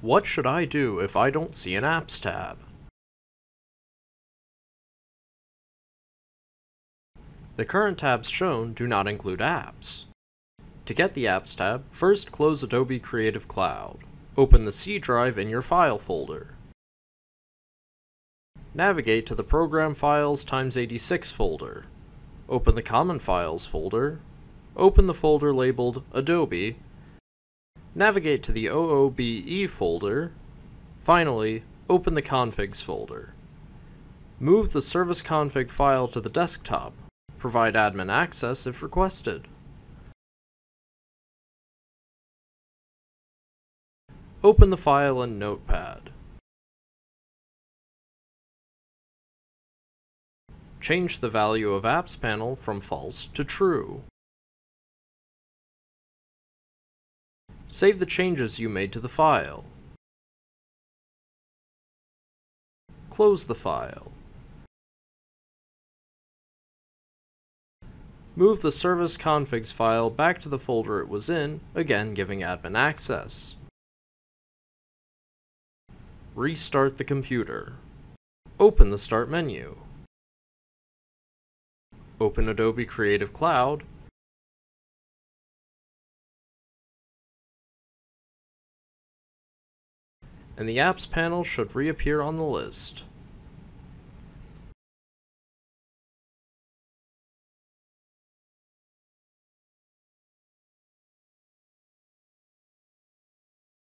What should I do if I don't see an Apps tab? The current tabs shown do not include apps. To get the Apps tab, first close Adobe Creative Cloud. Open the C drive in your File folder. Navigate to the Program Files x86 folder. Open the Common Files folder. Open the folder labeled Adobe. Navigate to the OOBE folder. Finally, open the Configs folder. Move the service config file to the desktop. Provide admin access if requested. Open the file in Notepad. Change the value of Apps panel from false to true. Save the changes you made to the file. Close the file. Move the service configs file back to the folder it was in, again giving admin access. Restart the computer. Open the Start menu. Open Adobe Creative Cloud. And the Apps panel should reappear on the list.